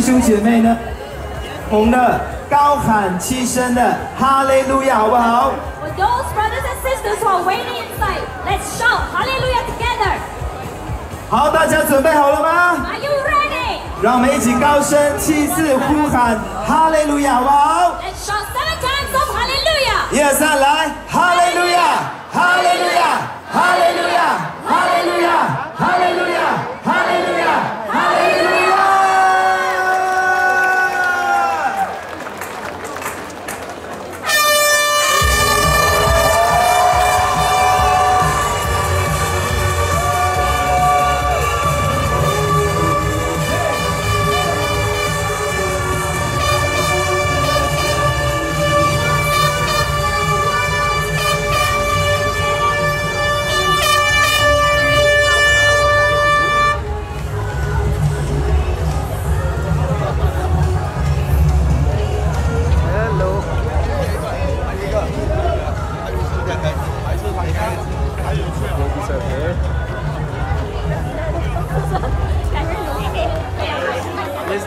弟兄姐妹呢，我们的高喊七声的哈利路亚，好不好？For those brothers and sisters who are waiting inside, let's shout hallelujah together. 好，大家准备好了吗？Are you ready? 让我们一起高声七次呼喊哈利路亚，好不好？Let's shout seven times of hallelujah. 一二三，来，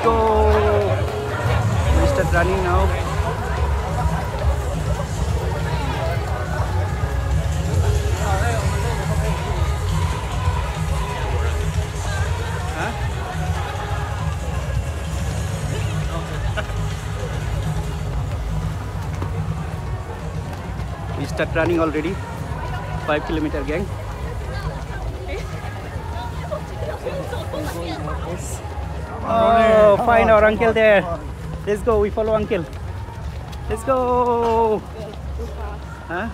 go. We start running now. We start running already. Five kilometer gang. Oh, oh, find our uncle there. Let's go. We follow uncle. Let's go. Huh?